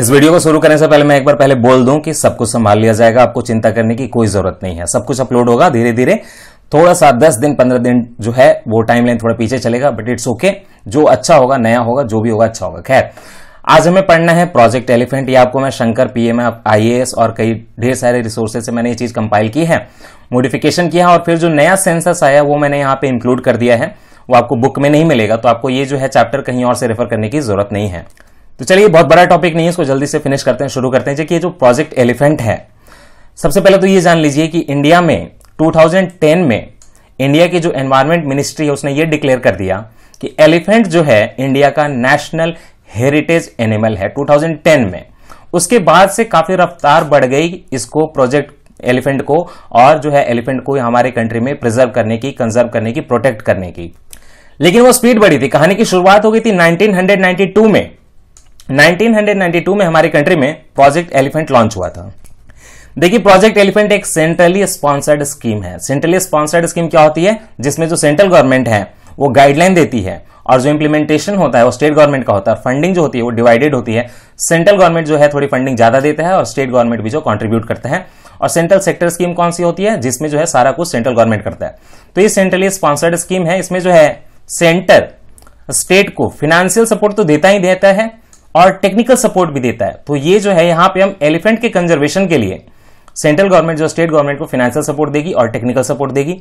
इस वीडियो को शुरू करने से पहले मैं एक बार पहले बोल दूँ कि सब कुछ संभाल लिया जाएगा, आपको चिंता करने की कोई ज़रूरत नहीं है। सब कुछ अपलोड होगा धीरे धीरे थोड़ा सा दस दिन, पंद्रह दिन जो है, वो टाइम लाइन थोड़ा पीछे चलेगा बट इट्स ओके जो अच्छा होगा, नया होगा, जो भी होगा अच्छा होगा। खैर, आज हमें पढ़ना है प्रोजेक्ट एलिफेंट ये आपको मैं शंकर पीएम आईएएस और कई ढेर सारे रिसोर्सेज से मैंने ये चीज़ कंपाइल की है। मॉडिफिकेशन किया है और फिर जो नया सेंसस आया, वो मैंने यहाँ पे इंक्लूड कर दिया है। वो आपको बुक में नहीं मिलेगा तो आपको ये जो है चैप्टर कहीं और से रेफर करने की ज़रूरत नहीं है। तो चलिए, बहुत बड़ा टॉपिक नहीं है, इसको जल्दी से फिनिश करते हैं, शुरू करते हैं। ये जो प्रोजेक्ट एलिफेंट है, सबसे पहले तो ये जान लीजिए कि इंडिया में 2010 में इंडिया की जो एनवायरमेंट मिनिस्ट्री है, उसने ये डिक्लेयर कर दिया कि एलिफेंट जो है इंडिया का नेशनल हेरिटेज एनिमल है 2010 में। उसके बाद से काफ़ी रफ्तार बढ़ गई इसको प्रोजेक्ट एलिफेंट को, और जो है एलिफेंट को हमारे कंट्री में प्रिजर्व करने की कंजर्व करने की प्रोटेक्ट करने की। लेकिन वो स्पीड बढ़ी थी। कहानी की शुरुआत हो गई थी 1992 में। 1992 में हमारी कंट्री में प्रोजेक्ट एलिफेंट लॉन्च हुआ था। देखिए प्रोजेक्ट एलिफेंट एक सेंट्रली स्पॉन्सर्ड स्कीम है। सेंट्रली स्पॉन्सर्ड स्कीम क्या होती है? जिसमें जो सेंट्रल गवर्नमेंट है, वो गाइडलाइन देती है और जो इंप्लीमेंटेशन होता है, वो स्टेट गवर्नमेंट का होता है। फंडिंग जो होती है, वो डिवाइडेड होती है। सेंट्रल गवर्नमेंट जो है, थोड़ी फंडिंग ज़्यादा देता है और स्टेट गवर्नमेंट भी जो कॉन्ट्रीब्यूट करता है। और सेंट्रल सेक्टर स्कीम कौन सी होती है? जिसमें जो है, सारा कुछ सेंट्रल गवर्नमेंट करता है। तो ये सेंट्रली स्पॉन्सर्ड स्कीम है। इसमें जो है सेंटर स्टेट को फिनेंशियल सपोर्ट तो देता ही देता है। और टेक्निकल सपोर्ट भी देता है। तो ये जो है, यहाँ पे हम एलिफेंट के कंजर्वेशन के लिए सेंट्रल गवर्नमेंट जो स्टेट गवर्नमेंट को फाइनेंशियल सपोर्ट देगी और टेक्निकल सपोर्ट देगी।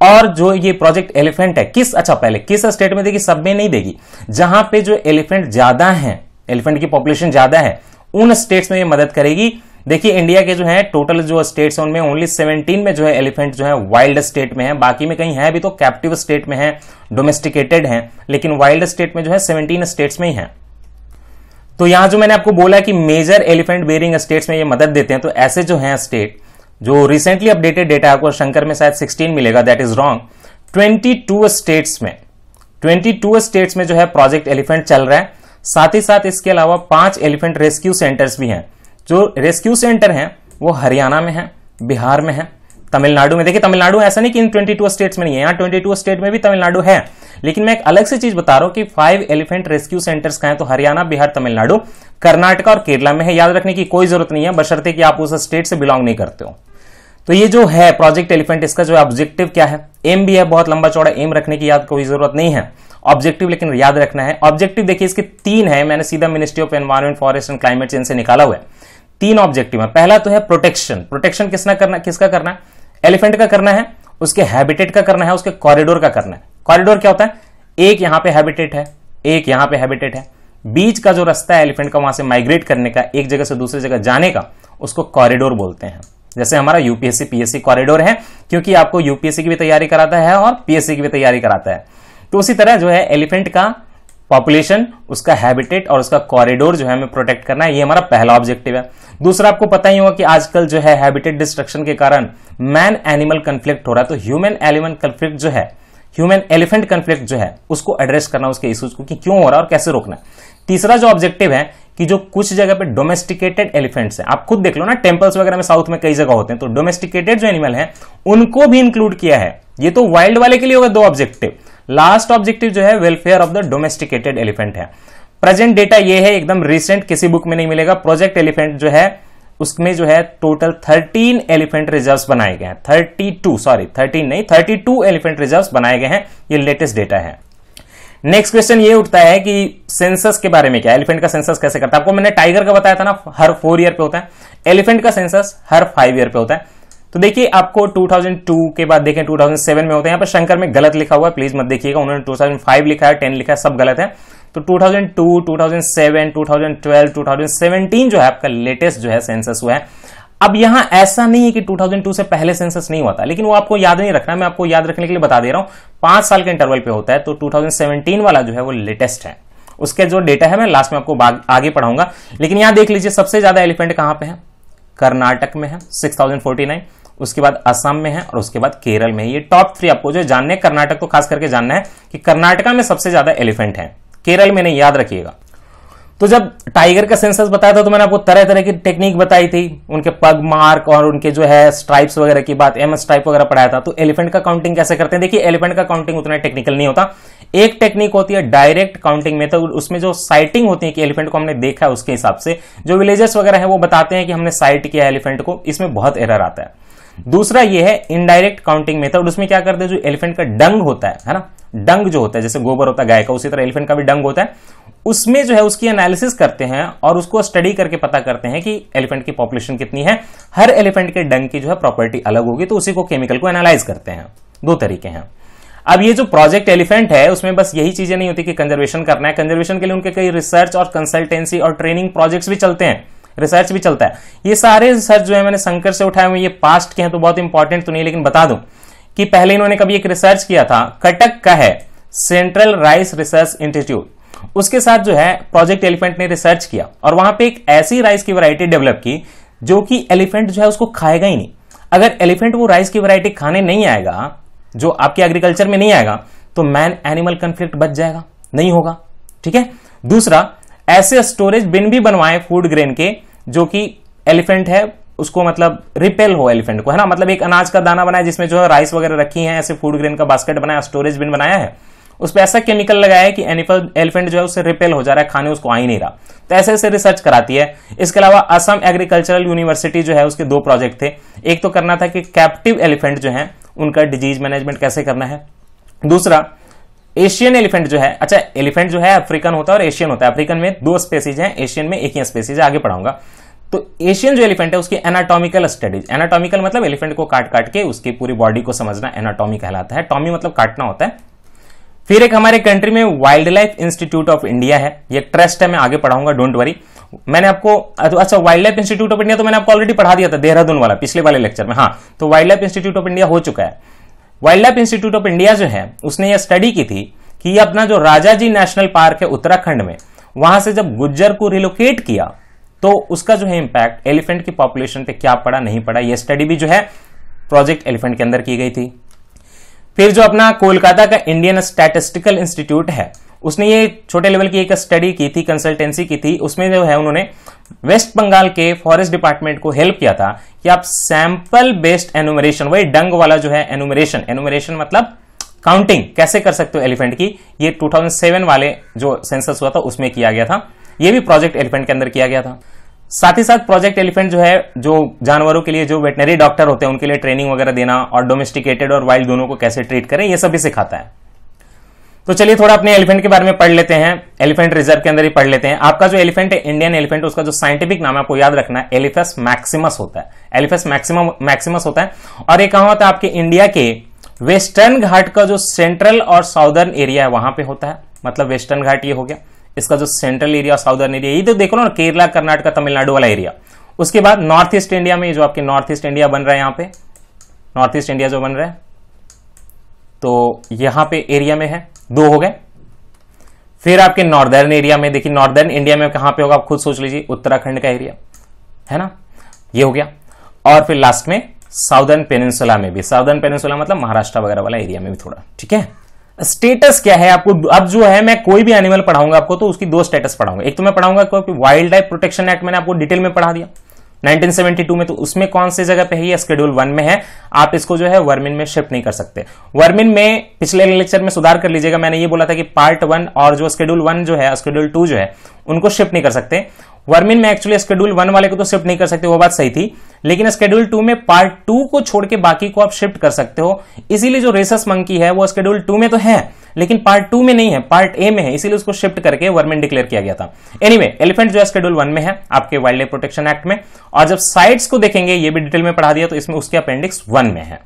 और जो ये प्रोजेक्ट एलिफेंट है, किस अच्छा पहले किस स्टेट में देगी, सब में नहीं देगी। जहाँ पे जो एलिफेंट ज़्यादा है एलिफेंट की पॉपुलेशन ज़्यादा है, उन स्टेट्स में ये मदद करेगी। देखिए इंडिया के जो है टोटल जो स्टेट्स हैं, उनमें ओनली 17 में जो है एलिफेंट जो है वाइल्ड स्टेट में है। बाकी में कहीं है भी तो कैप्टिव स्टेट में है डोमेस्टिकेटेड है, लेकिन वाइल्ड स्टेट में जो है 17 स्टेट्स में ही है। तो यहाँ जो मैंने आपको बोला कि मेजर एलिफेंट बेरिंग स्टेट्स में ये मदद देते हैं तो ऐसे जो हैं स्टेट जो रिसेंटली अपडेटेड डेटा आपको शंकर में शायद 16 मिलेगा दैट इज़ रॉन्ग 22 स्टेट्स में 22 स्टेट्स में जो है प्रोजेक्ट एलिफेंट चल रहा है। साथ ही साथ इसके अलावा पाँच एलिफेंट रेस्क्यू सेंटर्स भी हैं। जो रेस्क्यू सेंटर हैं, वो हरियाणा में है, बिहार में है। तमिलनाडु में। देखिए, तमिलनाडु ऐसा नहीं कि इन 22 स्टेट्स में नहीं है। यहाँ 22 स्टेट में भी तमिलनाडु है। लेकिन मैं एक अलग से चीज़ बता रहा हूँ कि फाइव एलिफेंट रेस्क्यू सेंटर्स का है तो हरियाणा, बिहार, तमिलनाडु, कर्नाटक और केरला में है। याद रखने की कोई ज़रूरत नहीं है। बशर्ते कि आप उस स्टेट से बिलोंग नहीं करते हो। तो ये जो है प्रोजेक्ट एलिफेंट इसका जो ऑब्जेक्टिव क्या है? एम भी है, बहुत लंबा चौड़ा एम रखने की याद कोई ज़रूरत नहीं है। ऑब्जेक्टिव लेकिन याद रखना है। ऑब्जेक्टिव देखिए, इसके तीन है। मैंने सीधा ministry of environment forest and climate change से निकाला हुआ है। तीन ऑब्जेक्टिव है। पहला तो है प्रोटेक्शन प्रोटेक्शन किसना करना, किसका करना है? एलिफेंट का करना है, उसके हैबिटेट का करना है, उसके कॉरिडोर का करना है। कॉरिडोर क्या होता है? एक यहाँ पे हैबिटेट है, एक यहाँ पे हैबिटेट है। बीच का जो रास्ता है एलिफेंट का, वहाँ से माइग्रेट करने का, एक जगह से दूसरी जगह जाने का, उसको कॉरिडोर बोलते हैं। जैसे हमारा यूपीएससी, पीएससी कॉरिडोर है, क्योंकि आपको यूपीएससी की भी तैयारी कराता है और पीएससी की भी तैयारी कराता है। तो उसी तरह जो है एलिफेंट का पॉपुलेशन उसका हैबिटेट और उसका कॉरिडोर जो है हमें प्रोटेक्ट करना है, ये हमारा पहला ऑब्जेक्टिव है। दूसरा आपको पता ही होगा कि आजकल जो है हैबिटेट डिस्ट्रक्शन के कारण मैन एनिमल कंफ्लिक्ट हो रहा है तो ह्यूमन एलिमेंट कंफ्लिक्ट जो है ह्यूमन एलिफेंट कंफ्लिक्ट जो है, उसको एड्रेस करना, उसके इश्यूज़ को कि क्यों हो रहा है और कैसे रोकना तीसरा जो ऑब्जेक्टिव है कि जो कुछ जगह पे डोमेस्टिकेटेड एलिफेंट्स हैं, आप खुद देख लो ना टेम्पल्स वगैरह में साउथ में कई जगह होते हैं तो डोमेस्टिकेटेड जो एनिमल है, उनको भी इंक्लूड किया है। ये तो वाइल्ड वाले के लिए होगा दो ऑब्जेक्टिव लास्ट ऑब्जेक्टिव जो है welfare of the domesticated elephant है। प्रेजेंट डेटा ये है, एकदम रिसेंट किसी बुक में नहीं मिलेगा। प्रोजेक्ट एलिफेंट जो है, उसमें जो है टोटल 13 एलिफेंट रिजर्व्स बनाए गए हैं। 32 सॉरी 13 नहीं 32 एलिफेंट रिजर्व्स बनाए गए हैं। ये लेटेस्ट डेटा है। नेक्स्ट क्वेश्चन ये उठता है कि सेंसस के बारे में क्या एलिफेंट का सेंसस कैसे करता है? आपको मैंने टाइगर का बताया था ना, हर फोर ईयर पे होता है। एलिफेंट का सेंसस हर फाइव ईयर पे होता है। तो देखिए आपको 2002 के बाद देखें 2007 में होता है। यहाँ पर शंकर में गलत लिखा हुआ है प्लीज़ मत देखिएगा। उन्होंने 2005 लिखा है 10 लिखा है सब गलत है। तो 2002, 2007, 2012, 2017 जो है आपका लेटेस्ट जो है सेंसस हुआ है। अब यहाँ ऐसा नहीं है कि 2002 से पहले सेंसस नहीं हुआ था लेकिन वो आपको याद नहीं रखना। मैं आपको याद रखने के लिए बता दे रहा हूँ। पाँच साल के इंटरवल पे होता है तो 2017 वाला जो है वो लेटेस्ट है। उसके जो डेटा है मैं लास्ट में आपको आगे पढ़ाऊँगा। लेकिन यहाँ देख लीजिए सबसे ज़्यादा एलिफेंट कहाँ पे है? कर्नाटक में है सिक्स उसके बाद असम में है और उसके बाद केरल में है। ये टॉप थ्री आपको जो जानने कर्नाटक तो खास करके जानना है कि कर्नाटका में सबसे ज़्यादा एलिफेंट है। केरल में नहीं, याद रखिएगा। तो जब टाइगर का सेंसस बताया था तो मैंने आपको तरह तरह की टेक्निक बताई थी। उनके पग मार्क और उनके जो है स्ट्राइप्स वगैरह की बात एम स्ट्राइप वगैरह पढ़ाया था। तो एलिफेंट का काउंटिंग कैसे करते हैं? देखिए एलिफेंट का काउंटिंग उतना टेक्निकल नहीं होता। एक टेक्निक होती है डायरेक्ट काउंटिंग में तो उसमें जो साइटिंग होती है कि एलिफेंट को हमने देखा है उसके हिसाब से, जो विलेजर्स वगैरह है, वो बताते हैं कि हमने साइट किया एलिफेंट को। इसमें बहुत एरर आता है। दूसरा ये है इनडायरेक्ट काउंटिंग मेथड उसमें क्या करते हैं, जो एलिफेंट का डंग होता है है ना? डंग जो होता है, जैसे गोबर होता है, गाय का, उसी तरह एलिफेंट का भी डंग होता है। उसमें जो है, उसकी एनालिसिस करते हैं और उसको स्टडी करके पता करते हैं कि एलिफेंट की पॉपुलेशन कितनी है। हर एलिफेंट के डंग की जो है प्रॉपर्टी अलग होगी तो उसी को केमिकल को एनालाइज करते हैं। दो तरीके हैं। अब ये जो प्रोजेक्ट एलिफेंट है, उसमें बस यही चीज़ें नहीं होती कि कंजर्वेशन करना है। कंजर्वेशन के लिए उनके कई रिसर्च और कंसल्टेंसी और ट्रेनिंग प्रोजेक्ट्स भी चलते हैं। रिसर्च भी चलता है। ये सारे रिसर्च जो है, मैंने शंकर से उठाए हुए ये पास्ट के हैं तो बहुत इंपॉर्टेंट तो नहीं लेकिन बता दूँ कि पहले इन्होंने कभी एक रिसर्च किया था, कटक का है सेंट्रल राइस रिसर्च इंस्टीट्यूट उसके साथ जो है प्रोजेक्ट एलिफेंट ने रिसर्च किया और वहाँ पे एक ऐसी राइस की वैरायटी डेवलप की, जो कि एलिफेंट जो है, उसको खाएगा ही नहीं। अगर एलिफेंट वो राइस की वैरायटी खाने नहीं आएगा, जो आपके एग्रीकल्चर में नहीं आएगा तो मैन एनिमल कंफ्लिक्ट बच जाएगा, नहीं होगा। ठीक है? दूसरा ऐसे स्टोरेज बिन भी बनवाए फ़ूड ग्रेन के, जो कि एलिफेंट है, उसको मतलब रिपेल हो एलिफेंट को, है ना? मतलब एक अनाज का दाना बनाया जिसमें जो है राइस वगैरह रखी है, ऐसे फ़ूड ग्रेन का बास्केट बनाया स्टोरेज बिन बनाया है, उस पर ऐसा केमिकल लगाया है कि एनिफल एलिफेंट जो है उससे रिपेल हो जा रहा है, खाने उसको आ ही नहीं रहा। तो ऐसे ऐसे रिसर्च कराती है। इसके अलावा असम एग्रीकल्चरल यूनिवर्सिटी जो है, उसके दो प्रोजेक्ट थे। एक तो करना था कि कैप्टिव एलिफेंट जो है, उनका डिज़ीज़ मैनेजमेंट कैसे करना है। दूसरा एशियन एलिफेंट जो है अच्छा एलिफेंट जो है, अफ्रीकन होता है और एशियन होता है। अफ्रीकन में दो स्पेसीज हैं, एशियन में एक ही स्पेसीज आगे पढ़ाऊँगा। तो एशियन जो एलिफेंट है, उसकी एनाटॉमिकल स्टडीज़ एनाटॉमिकल मतलब एलिफेंट को काट काट के उसकी पूरी बॉडी को समझना एनाटॉमी कहलाता है। टॉमी मतलब काटना होता है। फिर एक हमारे कंट्री में wild life institute of India है। ये ट्रस्ट है, मैं आगे पढ़ाऊँगा डोंट वरी मैंने आपको अच्छा wild life institute of India तो मैंने आपको ऑलरेडी पढ़ा दिया था, देहरादून वाला, पिछले वाले लेक्चर में। हाँ तो wild life institute of India हो चुका है। Wild life institute of India जो है, उसने यह स्टडी की थी कि अपना जो राजाजी नेशनल पार्क है उत्तराखंड में, वहाँ से जब गुज्जर को रिलोकेट किया तो उसका जो है इंपैक्ट एलिफेंट की पॉपुलेशन पे क्या पड़ा, नहीं पड़ा यह स्टडी भी जो है प्रोजेक्ट एलिफेंट के अंदर की गई थी। फिर जो अपना कोलकाता का इंडियन स्टैटिस्टिकल इंस्टीट्यूट है, उसने ये छोटे लेवल की एक स्टडी की थी कंसल्टेंसी की थी, उसमें जो है उन्होंने वेस्ट बंगाल के फॉरेस्ट डिपार्टमेंट को हेल्प किया था कि आप सैंपल बेस्ड एनुमरेशन, वही डंग वाला जो है एनुमरेशन एनुमरेशन मतलब काउंटिंग, कैसे कर सकते हो एलिफेंट की? ये 2007 वाले जो सेंसस हुआ था, उसमें किया गया था। ये भी प्रोजेक्ट एलिफेंट के अंदर किया गया था। साथ ही साथ प्रोजेक्ट एलिफेंट जो है, जो जानवरों के लिए, जो वेटनरी डॉक्टर होते हैं, उनके लिए ट्रेनिंग वगैरह देना और डोमेस्टिकेटेड और वाइल्ड दोनों को कैसे ट्रीट करें, ये सब भी सिखाता है। तो चलिए थोड़ा अपने एलिफेंट के बारे में पढ़ लेते हैं। एलिफेंट रिज़र्व के अंदर ही पढ़ लेते हैं। आपका जो एलिफेंट है, इंडियन एलिफेंट, उसका जो साइंटिफिक नाम है, आपको याद रखना है, एलिफेस मैक्सिमस होता है। एलिफेस मैक्सिमम, मैक्सिमस होता है। और ये कहा होता है आपके इंडिया के, वेस्टर्न घाट का जो सेंट्रल और साउदर्न एरिया है, वहाँ पे होता है। मतलब वेस्टर्न घाट ये हो गया। इसका जो सेंट्रल एरिया और साउदर्न एरिया, ये तो देखो ना, केरला, कर्नाटक, तमिलनाडु वाला एरिया। उसके बाद नॉर्थ ईस्ट इंडिया में जो आपके नॉर्थ ईस्ट इंडिया बन रहा है यहाँ पे, नॉर्थ ईस्ट इंडिया जो बन रहा है तो यहाँ पे एरिया में है। दो हो गए। फिर आपके नॉर्दर्न एरिया में, देखिए नॉर्दर्न इंडिया में कहाँ पे होगा, आप खुद सोच लीजिए, उत्तराखंड का एरिया, है ना? ये हो गया। और फिर लास्ट में साउदर्न पेनिनसुला में भी। साउदर्न पेनिनसुला मतलब महाराष्ट्र वगैरह वाला एरिया में भी थोड़ा, ठीक है? स्टेटस क्या है आपको? अब जो है, मैं कोई भी एनिमल पढ़ाऊँगा आपको तो उसकी दो स्टेटस पढ़ाऊँगा। एक तो मैं पढ़ाऊँगा वाइल्ड लाइफ प्रोटेक्शन एक्ट मैंने आपको डिटेल में पढ़ा दिया। 1972 में तो उसमें कौन से जगह पे है? ये स्केड्यूल वन में है। आप इसको जो है वर्मिन में शिफ्ट नहीं कर सकते। वर्मिन में पिछले लेक्चर में सुधार कर लीजिएगा। मैंने ये बोला था कि पार्ट वन और जो स्केड्यूल वन जो है स्केड्यूल टू जो है, उनको शिफ्ट नहीं कर सकते। वर्मिन में एक्चुअली स्केड्यूल वन वाले को तो शिफ्ट नहीं कर सकते वो बात सही थी। लेकिन स्केड्यूल टू में पार्ट टू को छोड़ के बाकी को आप शिफ्ट कर सकते हो। इसीलिए जो रेसस मंकी है वो स्केड्यूल टू में तो है लेकिन पार्ट टू में नहीं है पार्ट ए में है इसीलिए उसको शिफ्ट करके वर्मिन डिक्लेयर किया गया था। एनीवे anyway, एलिफेंट जो है स्केड्यूल वन में है आपके वाइल्ड लाइफ प्रोटेक्शन एक्ट में। और जब साइट्स को देखेंगे ये भी डिटेल में पढ़ा दिया तो इसमें उसके अपेंडिक्स वन में है।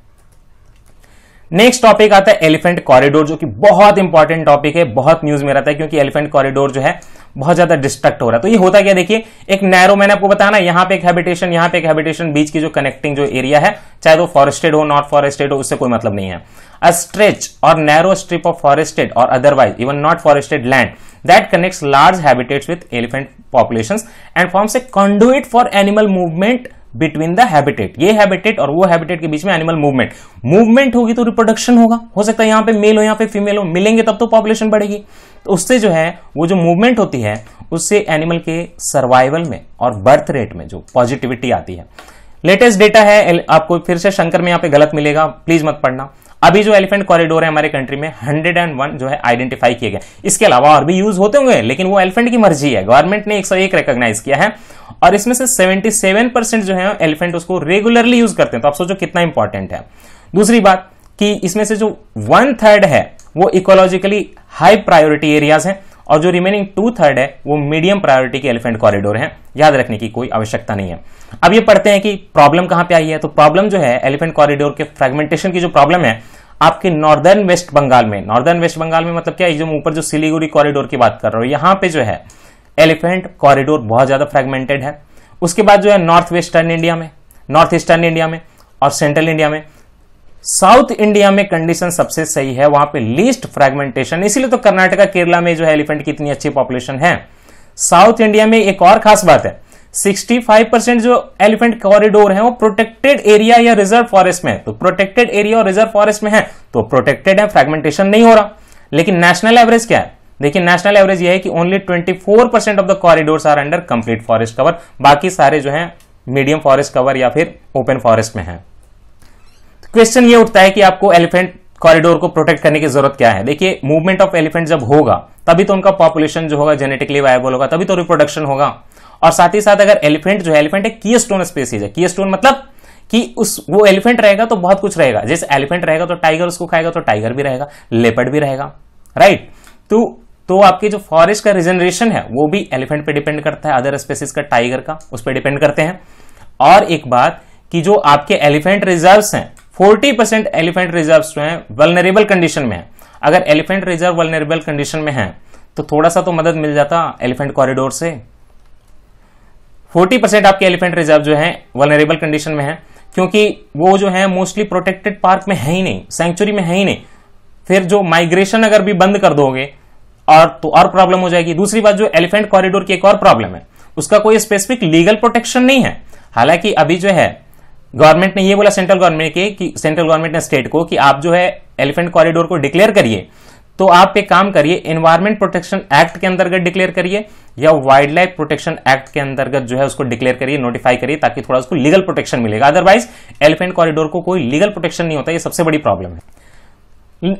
नेक्स्ट टॉपिक आता है एलिफेंट कॉरिडोर जो कि बहुत इंपॉर्टेंट टॉपिक है बहुत न्यूज़ में रहता है क्योंकि एलिफेंट कॉरिडोर जो है बहुत ज़्यादा डिस्ट्रक्ट हो रहा है। तो ये होता क्या देखिए, एक नैरो मैंने आपको बताया ना, यहाँ पे एक हैबिटेशन यहाँ पे एक हैबिटेशन बीच की जो कनेक्टिंग जो एरिया है, चाहे वो फॉरेस्टेड हो नॉट फॉरेस्टेड हो, उससे कोई मतलब नहीं है। A stretch or narrow strip of forested or otherwise even not forested land that connects large habitats with elephant populations and forms a conduit for animal movement between the habitat ये habitat और वो habitat के बीच में animal movement movement होगी तो reproduction होगा. हो सकता है यहाँ पे मेल हो, यहाँ पे फीमेल हो. मिलेंगे तब तो पॉपुलेशन बढ़ेगी. तो उससे जो है, वो जो मूवमेंट होती है, उससे एनिमल के सर्वाइवल में और बर्थ रेट में जो पॉजिटिविटी आती है. लेटेस्ट डेटा है आपको फिर से शंकर में यहाँ पे गलत मिलेगा. प्लीज़ मत पढ़ना. अभी जो एलिफेंट कॉरिडोर है हमारे कंट्री में 101 जो है आइडेंटिफाई किए गए। इसके अलावा और भी यूज़ होते होंगे, लेकिन वो एलिफेंट की मर्ज़ी है। गवर्नमेंट ने 101 रिकॉग्नाइज किया है। और इसमें से 77 परसेंट जो है एलिफेंट उसको रेगुलरली यूज़ करते हैं। तो आप सोचो कितना इंपॉर्टेंट है। दूसरी बात कि इसमें से जो वन थर्ड है, वो इकोलॉजिकली हाई प्रायोरिटी एरियाज़ है। और जो रिमेनिंग टू थर्ड है, वो मीडियम प्रायोरिटी के एलिफेंट कॉरिडोर है। याद रखने की कोई आवश्यकता नहीं है। अब ये पढ़ते हैं कि प्रॉब्लम कहाँ पे आई है। तो प्रॉब्लम जो है एलिफेंट कॉरिडोर के फ्रेगमेंटेशन की जो प्रॉब्लम है, आपके नॉर्दर्न वेस्ट बंगाल में। नॉर्दर्न वेस्ट बंगाल में मतलब क्या है? जो ऊपर जो सिलीगुड़ी कॉरिडोर की बात कर रहा हूँ, यहाँ पे जो है एलिफेंट कॉरिडोर बहुत ज़्यादा फ्रेगमेंटेड है। उसके बाद जो है नॉर्थ वेस्टर्न इंडिया में नॉर्थ ईस्टर्न इंडिया में और सेंट्रल इंडिया में। साउथ इंडिया में कंडीशन सबसे सही है, वहाँ पे लीस्ट फ्रेगमेंटेशन इसीलिए तो कर्नाटका, केरला में जो है एलिफेंट की इतनी अच्छी पॉपुलेशन है। साउथ इंडिया में एक और खास बात है 65 परसेंट जो एलिफेंट कॉरिडोर है, वो प्रोटेक्टेड एरिया या रिज़र्व फॉरेस्ट में है। तो प्रोटेक्टेड एरिया और रिज़र्व फॉरेस्ट में है तो प्रोटेक्टेड है फ्रेगमेंटेशन नहीं हो रहा। लेकिन नेशनल एवरेज क्या है? देखिए नेशनल एवरेज यह है कि only 24 percent of the corridor are under complete forest cover बाकी सारे जो है मीडियम फॉरेस्ट कवर या फिर ओपन फॉरेस्ट में है। क्वेश्चन ये उठता है कि आपको एलिफेंट कॉरिडोर को प्रोटेक्ट करने की ज़रूरत क्या है? देखिए मूवमेंट ऑफ़ एलिफेंट जब होगा, तभी तो उनका पॉपुलेशन जो होगा जेनेटिकली वायबल होगा, तभी तो रिप्रोडक्शन होगा। और साथ ही साथ अगर एलिफेंट जो है एलिफेंट एक की स्टोन स्पेसीज है। की स्टोन मतलब कि उस, वो एलिफेंट रहेगा तो बहुत कुछ रहेगा। जैसे एलिफेंट रहेगा तो टाइगर उसको खाएगा तो टाइगर भी रहेगा लेपर्ड भी रहेगा राइट तो तो आपके जो फॉरेस्ट का रिजनरेशन है, वो भी एलिफेंट पे डिपेंड करता है अदर स्पेसिस का टाइगर का, उस पर डिपेंड करते हैं। और एक बात कि जो आपके एलिफेंट रिजर्व्स हैं 40 परसेंट एलिफेंट रिज़र्व जो है वलनरेबल कंडीशन में है। अगर एलिफेंट रिज़र्व वलनरेबल कंडीशन में है तो थोड़ा सा तो मदद मिल जाता एलिफेंट कॉरिडोर से। 40 परसेंट आपके एलिफेंट रिज़र्व जो है वलनरेबल कंडीशन में है, क्योंकि वो जो है मोस्टली प्रोटेक्टेड पार्क में है ही नहीं सेंचुरी में है ही नहीं। फिर जो माइग्रेशन अगर भी बंद कर दोगे, और तो और प्रॉब्लम हो जाएगी। दूसरी बात, जो एलिफेंट कॉरिडोर की एक और प्रॉब्लम है, उसका कोई स्पेसिफिक लीगल प्रोटेक्शन नहीं है। हालाँकि अभी जो है गवर्नमेंट ने ये बोला सेंट्रल गवर्नमेंट के कि सेंट्रल गवर्नमेंट ने स्टेट को कि आप जो है एलिफेंट कॉरिडोर को डिक्लेयर करिए। तो आप एक काम करिए एनवायरमेंट प्रोटेक्शन एक्ट के अंतर्गत डिक्लेयर करिए या वाइल्ड लाइफ प्रोटेक्शन एक्ट के अंतर्गत जो है उसको डिक्लेयर करिए नोटिफाई करिए ताकि थोड़ा उसको लीगल प्रोटेक्शन मिलेगा। अदरवाइज़ एलिफेंट कॉरिडोर को कोई लीगल प्रोटेक्शन नहीं होता, ये सबसे बड़ी प्रॉब्लम है।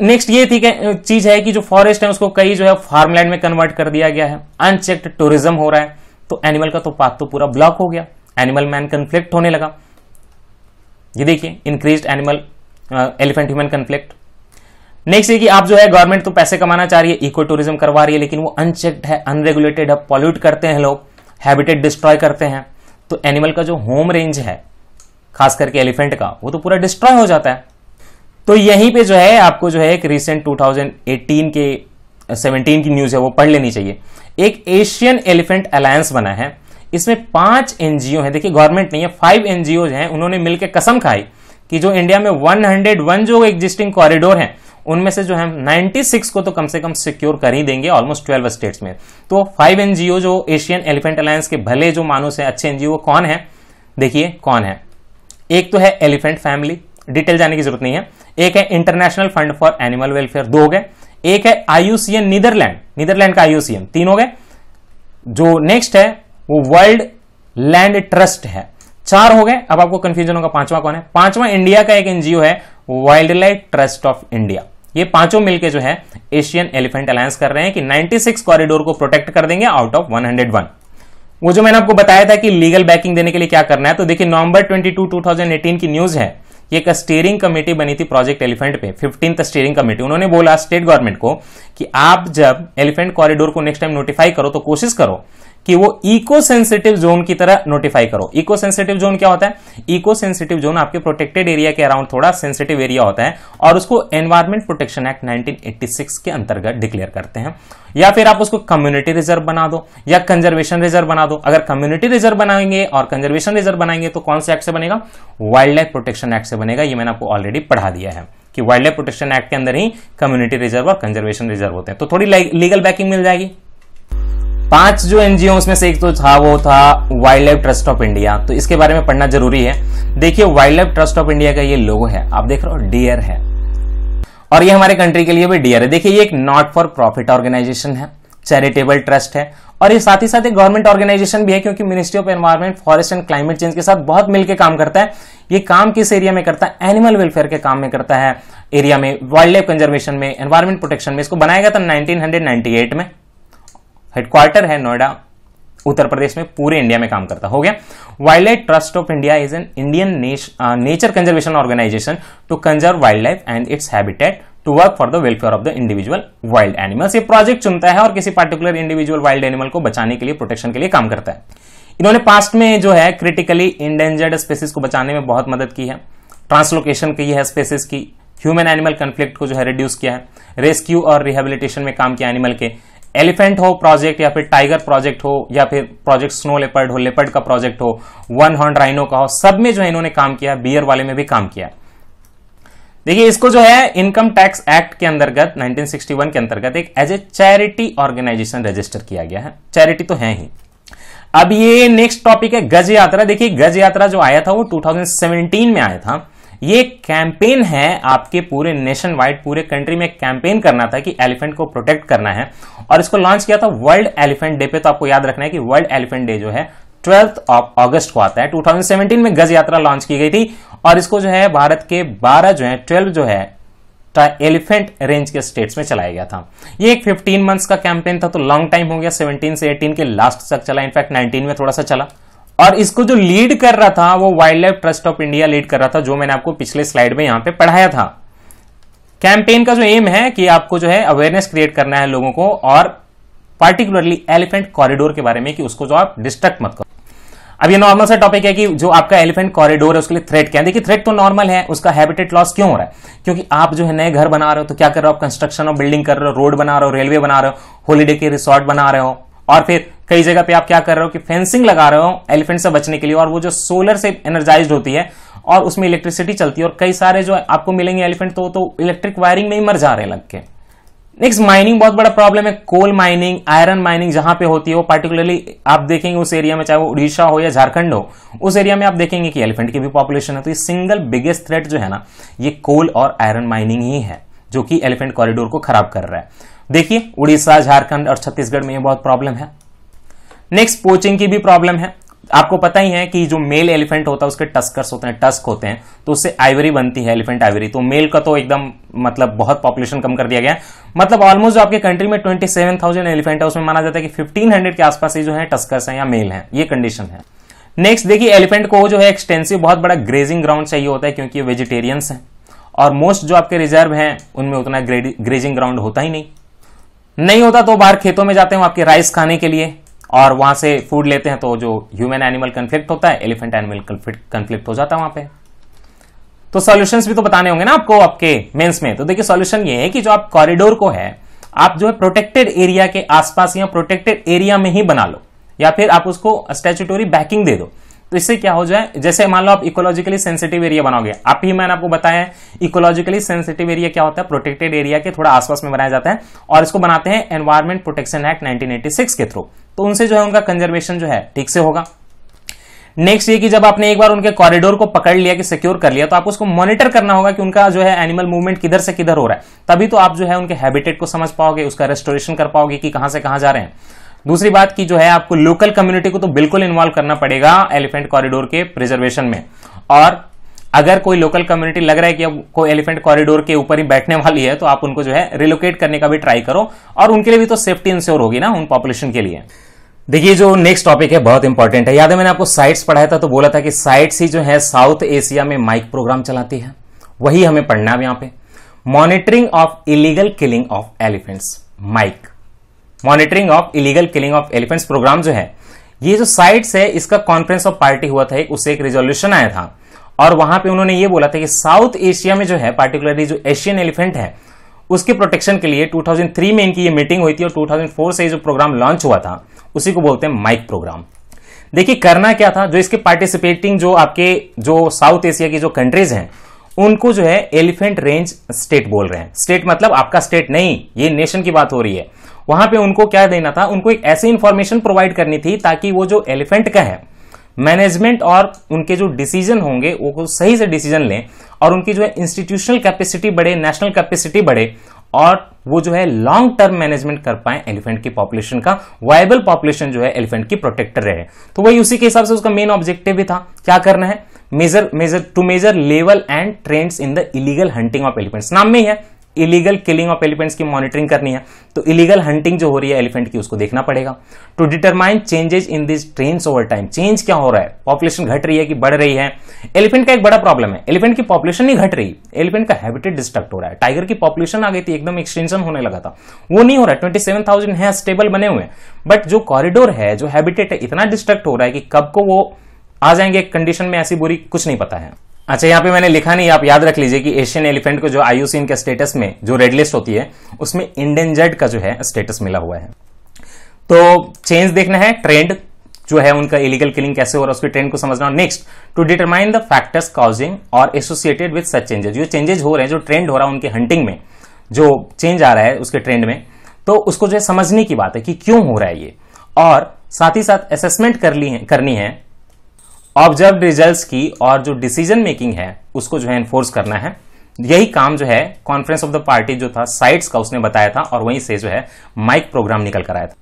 नेक्स्ट ये थी चीज़ है कि जो फॉरेस्ट है उसको कई जो है फार्मलैंड में कन्वर्ट कर दिया गया है। अनचेक्ड टूरिज़्म हो रहा है तो एनिमल का तो पाथ तो पूरा ब्लॉक हो गया। एनिमल मैन कंफ्लिक्ट होने लगा। ये देखिए increase animal elephant human conflict next ये कि आप जो है गवर्नमेंट तो पैसे कमाना चाह रही है इको टूरिज़्म करवा रही है, लेकिन वो अनचेक्ड है अनरेगुलेटेड है पॉल्यूट करते हैं लोग हैबिटेट डिस्ट्रॉय करते हैं। तो एनिमल का जो होम रेंज है, खास करके एलिफेंट का, वो तो पूरा डिस्ट्रॉय हो जाता है। तो यहीं पे जो है, आपको जो है एक रिसेंट 2018 के 17 की न्यूज़ है, वो पढ़ लेनी चाहिए। एक एशियन एलिफेंट अलायंस बना है। इसमें पाँच एनजीओ है। देखिए, गवर्नमेंट नहीं है फाइव एनजीओ हैं, उन्होंने मिलकर कसम खाई कि जो इंडिया में 101 जो एग्जिस्टिंग कॉरिडोर हैं, उनमें से जो है 96 को तो कम से कम सिक्योर कर ही देंगे ऑलमोस्ट 12 स्टेट्स में। तो फाइव एनजीओ जो एशियन एलिफेंट अलायंस के भले जो मानुस है, अच्छे एनजीओ कौन है? देखिए, कौन है? एक तो है एलिफेंट फैमिली डिटेल जाने की ज़रूरत नहीं है। एक है international fund for animal welfare दो हो गए। एक है आयुसीएन नीदरलैंड नीदरलैंड का आयुसीएन तीन हो गए। जो नेक्स्ट है वो वर्ल्ड लैंड ट्रस्ट है। चार हो गए, अब आपको कंफ्यूजन होगा पांचवा कौन है? पांचवा इंडिया का एक एनजीओ है wild life trust of India ये पाँचों मिलके जो है एशियन एलिफेंट अलायंस कर रहे हैं कि 96 कॉरिडोर को प्रोटेक्ट कर देंगे आउट ऑफ़ 101 वो जो मैंने आपको बताया था कि लीगल बैकिंग देने के लिए क्या करना है तो देखिए नवंबर 22 2018 की न्यूज़ है ये एक स्टीयरिंग कमेटी बनी थी प्रोजेक्ट एलिफेंट पे फिफ्टींथ स्टीयरिंग कमेटी उन्होंने बोला स्टेट गवर्नमेंट को कि आप जब एलिफेंट कॉरिडोर को नेक्स्ट टाइम नोटिफाई करो तो कोशिश करो कि वो इको सेंसिटिव जोन की तरह नोटिफाई करो। इको सेंसिटिव जोन क्या होता है? इको सेंसिटिव जोन आपके प्रोटेक्टेड एरिया के अराउंड थोड़ा सेंसिटिव एरिया होता है और उसको एनवायरमेंट प्रोटेक्शन एक्ट 1986 के अंतर्गत डिक्लेयर करते हैं। या फिर आप उसको कम्युनिटी रिज़र्व बना दो या कंजर्वेशन रिज़र्व बना दो। अगर कम्युनिटी रिज़र्व बनाएँगे और कंजर्वेशन रिज़र्व बनाएँगे तो कौन से एक्ट से बनेगा? वाइल्ड लाइफ प्रोटेक्शन एक्ट से बनेगा। ये मैंने आपको ऑलरेडी पढ़ा दिया है कि वाइल्ड लाइफ प्रोटेक्शन एक्ट के अंदर ही कम्युनिटी रिज़र्व और कंजर्वेशन रिज़र्व होते हैं। तो थोड़ी लीगल बैकिंग मिल जाएगी। पाँच जो एनजीओ उसमें से एक तो था, वो था wild life trust of India तो इसके बारे में पढ़ना ज़रूरी है। देखिए wild life trust of India का ये लोगो है। आप देख रहे हो डियर है। और ये हमारे कंट्री के लिए भी डियर है। देखिए, ये एक नॉट फॉर प्रॉफिट ऑर्गेनाइजेशन है चैरिटेबल ट्रस्ट है। और ये साथ ही साथ एक गवर्नमेंट ऑर्गेनाइजेशन भी है, क्योंकि ministry of environment forest and climate change के साथ बहुत मिलकर काम करता है। ये काम किस एरिया में करता है? एनिमल वेलफेयर के काम में करता है। एरिया में वाइल्ड लाइफ कंजर्वेशन में एनवायरमेंट प्रोटेक्शन में। इसको बनाया गया था 1998 में। हेडक्वार्टर है नोएडा, उत्तर प्रदेश में, पूरे इंडिया में काम करता। हो गया? Wildlife trust of India is an Indian nature conservation organisation to conserve wildlife and its habitat to work for the welfare of the individual wild animals ये प्रोजेक्ट चुनता है और किसी पर्टिकुलर इंडिविजुअल वाइल्ड एनिमल को बचाने के लिए protection के लिए काम करता है। इन्होंने पास्ट में जो है क्रिटिकली इंडेंजर्ड स्पेसिस को बचाने में बहुत मदद की है। ट्रांसलोकेशन की है स्पेसिस की। ह्यूमन एनिमल कंफ्लिक्ट को जो है रिड्यूस किया है। रेस्क्यू और रिहेबिलिटेशन में काम किया एनिमल के। एलिफेंट हो प्रोजेक्ट या फिर टाइगर प्रोजेक्ट हो या फिर प्रोजेक्ट स्नो लेपर्ड हो, लेपर्ड का प्रोजेक्ट हो, वन हॉर्न राइनो का हो, सब में जो है इन्होंने काम किया, बियर वाले में भी काम किया। देखिए, इसको जो है इनकम टैक्स एक्ट के अंतर्गत 1961 के अंतर्गत एक as a charity organisation register किया गया है। चैरिटी तो है ही। अब ये नेक्स्ट टॉपिक है, गज यात्रा। देखिए, गज यात्रा जो आया था वो 2017 में आया था। ये कैंपेन है, आपके पूरे नेशन वाइड पूरे कंट्री में कैंपेन करना था कि एलिफेंट को प्रोटेक्ट करना है। और इसको लॉन्च किया था वर्ल्ड एलिफेंट डे पे तो आपको याद रखना है कि वर्ल्ड एलिफेंट डे जो है ट्वेल्थ ऑफ़ अगस्त को आता है। 2017 में गज यात्रा लॉन्च की गई थी और इसको जो है, भारत के 12 जो है 12 जो है एलिफेंट रेंज के स्टेट्स में चलाया गया था। ये एक 15 मंथ्स का कैंपेन था तो लॉन्ग टाइम हो गया। 17 से 18 के लास्ट तक चला। इनफैक्ट 19 में थोड़ा सा चला। और इसको जो लीड कर रहा था, वो wildlife trust of India lead कर रहा था, जो मैंने आपको पिछले स्लाइड में यहाँ पे पढ़ाया था। कैंपेन का जो एम है कि आपको जो है अवेयरनेस क्रिएट करना है लोगों को और पार्टिकुलरली एलिफेंट कॉरिडोर के बारे में कि उसको जो आप डिस्ट्रक्ट मत करो। अब ये नॉर्मल सा टॉपिक है कि जो आपका एलिफेंट कॉरिडोर है, उसके लिए थ्रेट क्या है? देखिए थ्रेट तो नॉर्मल है, उसका हैबिटेट लॉस क्यों हो रहा है? क्योंकि आप जो है नए घर बना रहे हो तो क्या कर रहे हो आप? कंस्ट्रक्शन और बिल्डिंग कर रहे हो रोड बना रहे हो रेलवे बना रहे हो हॉलीडे के रिसोर्ट बना रहे हो, और फिर कई जगह पे आप क्या कर रहे हो कि फेंसिंग लगा रहे हो एलिफेंट से बचने के लिए और वो जो सोलर से एनर्जाइज होती है और उसमें इलेक्ट्रिसिटी चलती है और कई सारे जो आपको मिलेंगे एलिफेंट तो तो इलेक्ट्रिक वायरिंग में ही मर जा रहे हैं लग के। नेक्स्ट माइनिंग बहुत बड़ा प्रॉब्लम है। कोल माइनिंग आयरन माइनिंग जहाँ पे होती है, वो पर्टिकुलरली आप देखेंगे उस एरिया में, चाहे वो उड़ीसा हो या झारखंड हो, उस एरिया में आप देखेंगे कि एलिफेंट की भी पॉपुलेशन है। तो ये सिंगल बिगेस्ट थ्रेट जो है ना, ये कोल और आयरन माइनिंग ही है, जो कि एलिफेंट कॉरिडोर को खराब कर रहा है। देखिए, उड़ीसा, झारखंड और छत्तीसगढ़ में ये बहुत प्रॉब्लम है। नेक्स्ट पोचिंग की भी प्रॉब्लम है। आपको पता ही है कि जो मेल एलिफेंट होता है, उसके टस्कर्स होते हैं टस्क होते हैं तो उससे आइवरी बनती है एलिफेंट आइवरी तो मेल का तो एकदम मतलब बहुत पॉपुलेशन कम कर दिया गया मतलब ऑलमोस्ट जो आपके कंट्री में ट्वेंटी सेवन थाउज़ेंड एलिफेंट है, उसमें माना जाता है कि फिफ्टीन हंड्रेड के आसपास ही जो है टस्कर्स है या मेल है। ये कंडीशन है। नेक्स्ट देखिए एलिफेंट को जो है एक्सटेंसिव बहुत बड़ा ग्रेजिंग ग्राउंड चाहिए होता है, क्योंकि ये वेजिटेरियंस हैं। और मोस्ट जो आपके रिज़र्व हैं, उनमें उतना ग्रेजिंग ग्राउंड होता ही नहीं। नहीं होता तो बाहर खेतों में जाते हैं आपके राइस खाने के लिए। और वहाँ से फ़ूड लेते हैं तो जो ह्यूमन एनिमल कंफ्लिक्ट होता है एलिफेंट एनिमल कंफ्लिक्ट हो जाता है वहाँ पे। तो सॉल्यूशंस भी तो बताने होंगे ना आपको आपके मेंस में। तो देखिए सॉल्यूशन ये है कि जो आप कॉरिडोर को है, आप जो है प्रोटेक्टेड एरिया के आसपास या प्रोटेक्टेड एरिया में ही बना लो, या फिर आप उसको स्टेचुटोरी बैकिंग दे दो। तो इससे क्या हो जाए? जैसे मान लो आप इकोलॉजिकली सेंसिटिव एरिया बनाओगे। आप ही मैंने आपको बताया इकोलॉजिकली सेंसिटिव एरिया क्या होता है? प्रोटेक्टेड एरिया के थोड़ा आसपास में बनाया जाता है और इसको बनाते हैं एनवायरमेंट प्रोटेक्शन एक्ट 1986 के थ्रू तो उनसे जो है उनका कंजर्वेशन जो है ठीक से होगा। नेक्स्ट ये कि जब आपने एक बार उनके कॉरिडोर को पकड़ लिया कि सिक्योर कर लिया तो आपको उसको मॉनिटर करना होगा कि उनका जो है एनिमल मूवमेंट किधर से किधर हो रहा है। तभी तो आप जो है उनके हैबिटेट को समझ पाओगे, उसका रेस्टोरेशन कर पाओगे कि कहाँ से कहाँ जा रहे हैं। दूसरी बात की जो है आपको लोकल कम्युनिटी को तो बिल्कुल इन्वॉल्व करना पड़ेगा एलिफेंट कॉरिडोर के प्रिजर्वेशन में। और अगर कोई लोकल कम्युनिटी लग रहा है कि अब कोई एलिफेंट कॉरिडोर के ऊपर ही बैठने वाली है तो आप उनको जो है रिलोकेट करने का भी ट्राई करो और उनके लिए भी तो सेफ्टी इंश्योर होगी ना उन पॉपुलेशन के लिए। देखिए, जो नेक्स्ट टॉपिक है, बहुत इंपॉर्टेंट है। याद है, मैंने आपको साइट्स पढ़ाया था तो बोला था कि साइट्स ही जो है साउथ एशिया में माइक प्रोग्राम चलाती है। वही हमें पढ़ना है यहाँ पे। Monitoring of illegal killing of elephants MIKE monitoring of illegal killing of elephants programme जो है, ये जो साइट्स है, इसका कॉन्फ्रेंस ऑफ़ पार्टी हुआ था उससे एक रिजोल्यूशन आया था। और वहाँ पे उन्होंने ये बोला था कि साउथ एशिया में जो है पार्टिकुलरली जो एशियन एलिफेंट है, उसके प्रोटेक्शन के लिए 2003 में इनकी ये मीटिंग हुई थी और 2004 से जो प्रोग्राम लॉन्च हुआ था, उसी को बोलते हैं माइक प्रोग्राम देखिए, करना क्या था? जो इसके पार्टिसिपेटिंग जो आपके, जो साउथ एशिया की जो कंट्रीज़ हैं, उनको जो है एलिफेंट रेंज स्टेट बोल रहे हैं। स्टेट मतलब आपका स्टेट नहीं, ये नेशन की बात हो रही है। वहाँ पे उनको क्या देना था? उनको एक ऐसी इंफॉर्मेशन प्रोवाइड करनी थी ताकि वो जो एलिफेंट का है मैनेजमेंट और उनके जो डिसीज़न होंगे, वो सही से डिसीज़न लें और उनकी जो है इंस्टीट्यूशनल कैपेसिटी बढ़े नेशनल कैपेसिटी बढ़े और वो जो है लॉन्ग टर्म मैनेजमेंट कर पाए एलिफेंट की पॉपुलेशन का वायबल पॉपुलेशन जो है एलिफेंट की प्रोटेक्टर रहे। तो वही उसी के हिसाब से उसका मेन ऑब्जेक्टिव भी था। क्या करना है? Measure measure to measure level and trends in the illegal hunting of elephants नाम में ही है। इलीगल किलिंग ऑफ़ एलिफेंट्स की मॉनिटरिंग करनी है तो इलीगल हंटिंग जो हो रही है एलिफेंट की, उसको देखना पड़ेगा। To determine changes in this trends over time change क्या हो रहा है? पॉपुलेशन घट रही है कि बढ़ रही है? एलिफेंट का एक बड़ा प्रॉब्लम है। एलिफेंट की पॉपुलेशन नहीं घट रही। एलिफेंट का हैबिटेट डिस्ट्रक्ट हो रहा है। टाइगर की पॉपुलेशन आ गई थी, एकदम एक्सटेंशन होने लगा था। वो नहीं हो रहा ट्वेंटी सेवन थाउज़ेंड है स्टेबल बने हुए बट जो कॉरिडोर है, जो हैबिटेट है, इतना डिस्ट्रक्ट हो रहा है कि कब को वो आ जाएँगे कंडीशन में, ऐसी बुरी कुछ नहीं पता है। अच्छा यहाँ पे मैंने लिखा नहीं, आप याद रख लीजिए कि एशियन एलिफेंट को जो आयुसीन के स्टेटस में जो रेड लिस्ट होती है, उसमें इंडेंजर्ड का जो है स्टेटस मिला हुआ है। तो चेंज देखना है ट्रेंड जो है उनका इलीगल किलिंग कैसे हो रहा है, उसके ट्रेंड को समझना और next to determine the factors causing और एसोसिएटेड विद सच चेंजेस जो चेंजेस हो रहे हैं, जो ट्रेंड हो रहा है उनके हंटिंग में, जो चेंज आ रहा है उसके ट्रेंड में तो उसको जो है समझने की बात है कि क्यों हो रहा है ये। और साथ ही साथ असेसमेंट कर ली करनी है ऑब्ज़र्व रिज़ल्ट की और जो डिसीज़न मेकिंग है, उसको जो है एनफोर्स करना है। यही काम जो है कॉन्फ्रेंस ऑफ़ द पार्टी जो था साइट्स का उसने बताया था और वहीं से जो है माइक प्रोग्राम निकल कर आया था।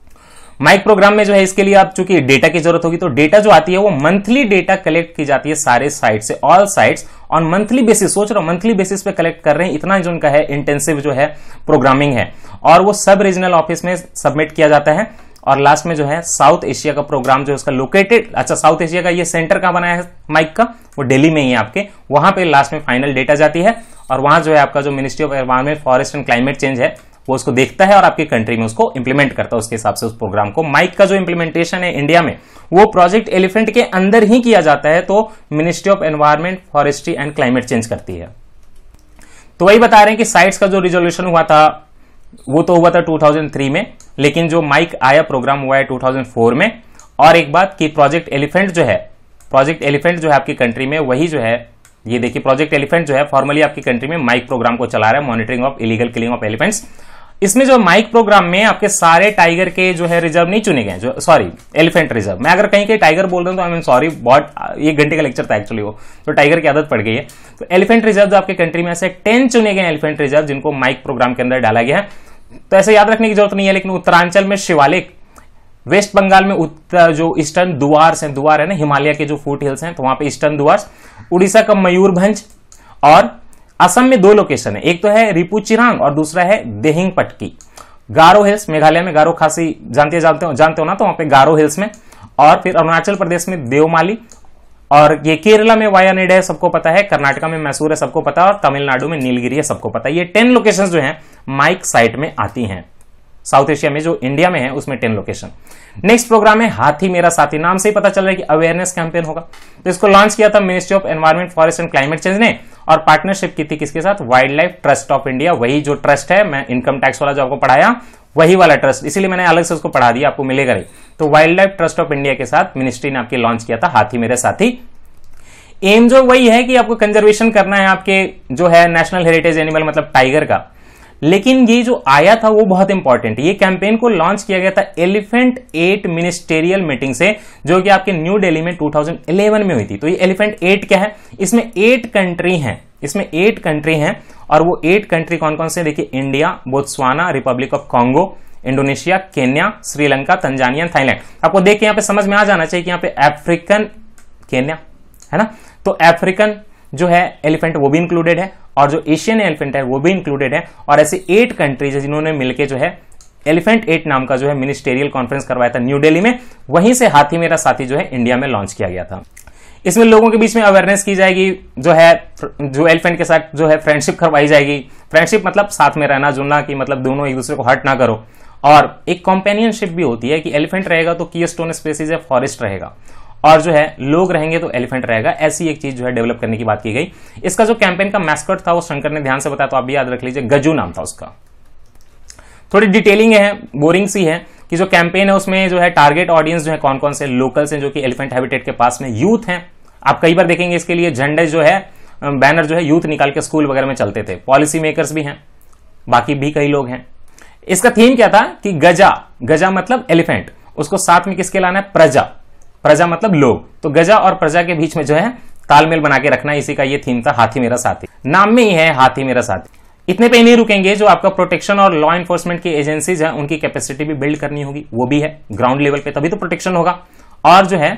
माइक प्रोग्राम में जो है, इसके लिए आप चूँकि डेटा की ज़रूरत होगी तो डेटा जो आती है, वो मंथली डेटा कलेक्ट की जाती है सारे साइट से all sites on monthly basis सोच रहा हूँ मंथली बेसिस पे कलेक्ट कर रहे हैं, इतना जो उनका है इंटेंसिव जो है प्रोग्रामिंग है। और वो सब रीजनल ऑफ़िस में सबमिट किया जाता है। और लास्ट में जो है साउथ एशिया का प्रोग्राम जो उसका लोकेटेड अच्छा साउथ एशिया का ये सेंटर कहाँ बनाया है? माइक का, वो दिल्ली में ही है आपके। वहाँ पे लास्ट में फाइनल डेटा जाती है और वहाँ जो है आपका जो ministry of environment forest and climate change है, वो उसको देखता है और आपकी कंट्री में उसको इंप्लीमेंट करता है उसके हिसाब से उस प्रोग्राम को। माइक का जो इंप्लीमेंटेशन है इंडिया में, वो प्रोजेक्ट एलिफेंट के अंदर ही किया जाता है तो ministry of environment forestry and climate change करती है। तो वही बता रहे हैं कि साइट्स का जो रिजोल्यूशन हुआ था वो तो हुआ था 2003 में, लेकिन जो माइक आया प्रोग्राम हुआ है 2004 में, और एक बात कि प्रोजेक्ट एलिफेंट जो है प्रोजेक्ट एलिफेंट जो है आपकी कंट्री में, वही जो है, ये देखिए प्रोजेक्ट एलिफेंट जो है फॉर्मली आपकी कंट्री में माइक प्रोग्राम को चला रहा है monitoring of illegal killing of elephants इसमें जो माइक प्रोग्राम में आपके सारे टाइगर के जो है रिज़र्व नहीं चुने गए जो सॉरी एलिफेंट रिज़र्व मैं अगर कहीं कहीं टाइगर बोल रहा हूँ तो आई मीन सॉरी बहुत एक घंटे का लेक्चर था एक्चुअली वो तो टाइगर की आदत पड़ गई है। तो एलिफेंट रिज़र्व जो आपके कंट्री में से टेन चुने गए एलिफेंट रिज़र्व जिनको माइक प्रोग्राम के अंदर डाला गया है। तो ऐसे याद रखने की ज़रूरत नहीं है, लेकिन उत्तरांचल में शिवालिक, वेस्ट बंगाल में उत्तर जो ईस्टर्न दुआर्स हैं दुआर है ना, हिमालय के जो फूट हिल्स हैं तो वहाँ पे ईस्टर्न दुआर्स उड़ीसा का मयूरभंज, और असम में दो लोकेशन है। एक तो है रिपू चिरांग और दूसरा है देहिंग पटकी। गारो हिल्स, मेघालय में गारो खासी जानते जानते हो जानते हो ना तो वहाँ पे गारो हिल्स में। और फिर अरुणाचल प्रदेश में देवमाली। और ये केरला में वायानेड है, सबको पता है, कर्नाटका में मैसूर है, सबको पता है, और तमिलनाडु में नीलगिरी है, सबको पता है। ये टेन लोकेशन जो है, माइक साइट में आती हैं। साउथ एशिया में, जो इंडिया में है, उसमें टेन लोकेशन नेक्स्ट प्रोग्राम है, हाथी मेरा साथी। नाम से ही पता चल रहा है कि अवेयरनेस कैंपेन होगा। तो इसको लॉन्च किया था ministry of environment forest and climate change ने, और पार्टनरशिप की थी किसके साथ? Wild life trust of India वही जो ट्रस्ट है, मैं इनकम टैक्स वाला जो आपको पढ़ाया, वही वाला ट्रस्ट इसीलिए मैंने अलग से उसको पढ़ा दिया, आपको मिलेगा नहीं। तो wild life trust of India के साथ मिनिस्ट्री ने आपके लॉन्च किया था, हाथी मेरे साथी। एम जो वही है कि आपको कंजर्वेशन करना है, आपके जो है नेशनल हेरिटेज एनिमल मतलब टाइगर का। लेकिन ये जो आया था वो बहुत इंपॉर्टेंट ये कैंपेन को लॉन्च किया गया था एलिफेंट एट मिनिस्टेरियल मीटिंग से, जो कि आपके न्यू दिल्ली में 2011 में हुई थी। तो ये एलिफेंट एट क्या है? इसमें एट कंट्री हैं। इसमें एट कंट्री हैं। और वो एट कंट्री कौन कौन से? देखिए India Botswana Republic of Congo Indonesia Kenya Sri Lanka Tanzania Thailand आपको देख के यहाँ पे समझ में आ जाना चाहिए कि यहाँ पे अफ्रीकन केन्या है ना? तो अफ्रीकन जो है एलिफेंट वो भी इंक्लूडेड है। और जो एशियन एलिफेंट है, वो भी इंक्लूडेड है। और ऐसे एट कंट्रीज़ है जिन्होंने मिलकर जो है एलिफेंट एट नाम का जो है मिनिस्टेरियल कॉन्फ्रेंस करवाया था न्यू दिल्ली में। वहीं से हाथी मेरा साथी जो है इंडिया में लॉन्च किया गया था। इसमें लोगों के बीच में अवेयरनेस की जाएगी, जो है, जो एलिफेंट के साथ जो है फ्रेंडशिप करवाई जाएगी। फ्रेंडशिप मतलब साथ में रहना, जुड़ना कि मतलब दोनों एक दूसरे को हर्ट ना करो। और एक कॉम्पेनियनशिप भी होती है कि एलिफेंट रहेगा तो की स्टोन स्पेसिस है फॉरेस्ट रहेगा। और जो है, लोग रहेंगे तो एलिफेंट रहेगा। ऐसी एक चीज़ जो है डेवलप करने की बात की गई। इसका जो कैंपेन का मैस्कट था, वो शंकर ने ध्यान से बताया तो आप भी याद रख लीजिए, गजू नाम था उसका। थोड़ी डिटेलिंग है, बोरिंग सी है कि जो कैंपेन है, उसमें जो है टारगेट ऑडियंस जो है कौन कौन से लोकल्स हैं जो कि एलिफेंट हैबिटेट के पास में यूथ हैं। आप कई बार देखेंगे इसके लिए झंडे जो है बैनर जो है यूथ निकाल के स्कूल वगैरह में चलते थे। पॉलिसी मेकर्स भी हैं, बाकी भी कई लोग हैं। इसका थीम क्या था कि गजा गजा मतलब एलिफेंट। उसको साथ में किसके लाना है? प्रजा। प्रजा मतलब लोग। तो गजा और प्रजा के बीच में जो है, तालमेल बना के रखना, इसी का ये थीम था, हाथी मेरा साथी। नाम में ही है हाथी मेरा साथी। इतने पे नहीं रुकेंगे जो आपका प्रोटेक्शन और लॉ एनफोर्समेंट की एजेंसीज है, उनकी कैपेसिटी भी बिल्ड करनी होगी। वो भी है ग्राउंड लेवल पे, तभी तो प्रोटेक्शन होगा। और जो है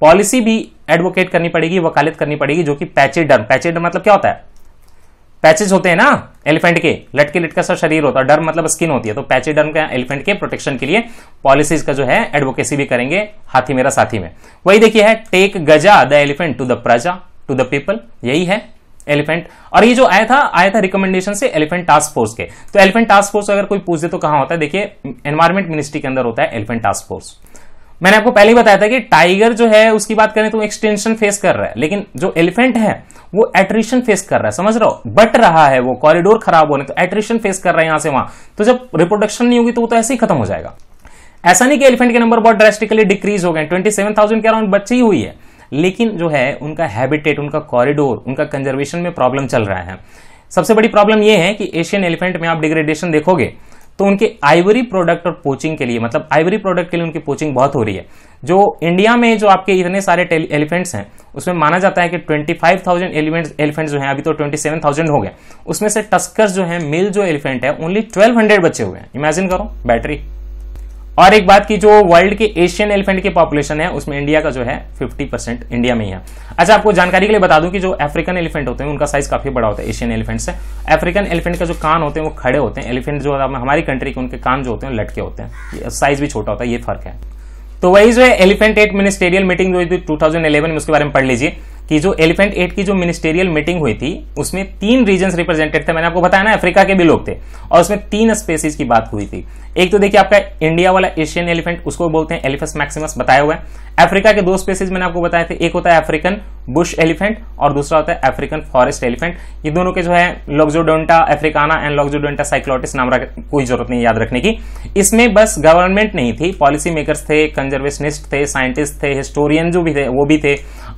पॉलिसी भी एडवोकेट करनी पड़ेगी, वकालत करनी पड़ेगी, जो कि पैचेड डर पैचेड मतलब क्या होता है? पैचेज होते हैं ना, एलिफेंट के, लटके लटका सा शरीर होता है, डर मतलब स्किन होती है तो पैचे डर का एलिफेंट के प्रोटेक्शन के लिए पॉलिसीज़ का जो है एडवोकेसी भी करेंगे हाथी मेरा साथी में। वही देखिए है take gaja the elephant to the praja to the people यही है एलिफेंट। और ये जो आया था आया था रिकमेंडेशन से एलिफेंट टास्क फोर्स के। तो एलिफेंट टास्क फोर्स अगर कोई पूछ दे तो कहाँ होता है? देखिए एनवायरमेंट मिनिस्ट्री के अंदर होता है एलिफेंट टास्क फोर्स मैंने आपको पहले ही बताया था कि टाइगर जो है, उसकी बात करें तो एक्सटेंशन फेस कर रहा है, लेकिन जो एलिफेंट है, वो एट्रिशन फेस कर रहा है, समझ रहे हो? बट रहा है वो कॉरिडोर खराब होने तो एट्रिशन फेस कर रहा है यहाँ से वहाँ। तो जब रिप्रोडक्शन नहीं होगी तो वो तो ऐसे ही खत्म हो जाएगा। ऐसा नहीं कि एलिफेंट के नंबर बहुत ड्रेस्टिकली डिक्रीज हो गए ट्वेंटी सेवन थाउज़ेंड के अराउंड बच्चे ही हुई है। लेकिन जो है, उनका हैबिटेट उनका कॉरिडोर उनका कंजर्वेशन में प्रॉब्लम चल रहा है। सबसे बड़ी प्रॉब्लम यह है कि एशियन एलिफेंट में आप डिग्रेडेशन देखोगे तो उनके आइवरी प्रोडक्ट और पोचिंग के लिए मतलब आइवरी प्रोडक्ट के लिए उनकी पोचिंग बहुत हो रही है। जो इंडिया में जो आपके इतने सारे एलिफेंट्स हैं उसमें माना जाता है कि 25,000 एलिफेंट्स एलिफेंट्स जो हैं अभी तो 27,000 हो गए। उसमें से टस्कर्स जो हैं मेल जो एलिफेंट है ओनली 1200 बचे हुए हैं। इमेजिन करो बैटरी और एक बात की, जो वर्ल्ड के एशियन एलिफेंट की पॉपुलेशन है, उसमें इंडिया का जो है 50 परसेंट इंडिया में ही है। अच्छा आपको जानकारी के लिए बता दूँ कि जो अफ्रीकन एलिफेंट होते हैं, उनका साइज़ काफ़ी बड़ा होता है एशियन एलिफेंट से। अफ्रीकन एलिफेंट का जो कान होते हैं, वो खड़े होते हैं। एलिफेंट जो हमारी कंट्री के उनके कान जो होते हैं लटके होते हैं। साइज़ भी छोटा होता है, ये फ़र्क है। तो वही जो है एलिफेंट एट मिनिस्टेरियल मीटिंग जो टू में, उसके बारे में पढ़ लीजिए। कि जो एलिफेंट एट की जो मिनिस्टेरियल मीटिंग हुई थी, उसमें तीन रीजन रिप्रेजेंटेड थे। मैंने आपको बताया ना, अफ्रीका के भी लोग थे। और उसमें तीन स्पेसीज की बात हुई थी। एक तो देखिए आपका इंडिया वाला एशियन एलिफेंट उसको बोलते हैं एलिफस मैक्सिमस बताया हुआ है। अफ्रीका के दो स्पेसीज मैंने आपको बताए थे। एक होता है अफ्रीकन बुश एलिफेंट और दूसरा होता है अफ्रीकन फॉरेस्ट एलिफेंट ये दोनों के जो है लॉक्जोडोंटा अफ्रीकाना एंड लॉक्जोडोंटा साइक्लोटिस नाम कोई ज़रूरत नहीं याद रखने की। इसमें बस गवर्नमेंट नहीं थी पॉलिसी मेकर्स थे कंजर्वेशनिस्ट थे साइंटिस्ट थे हिस्टोरियन जो भी थे, वो भी थे।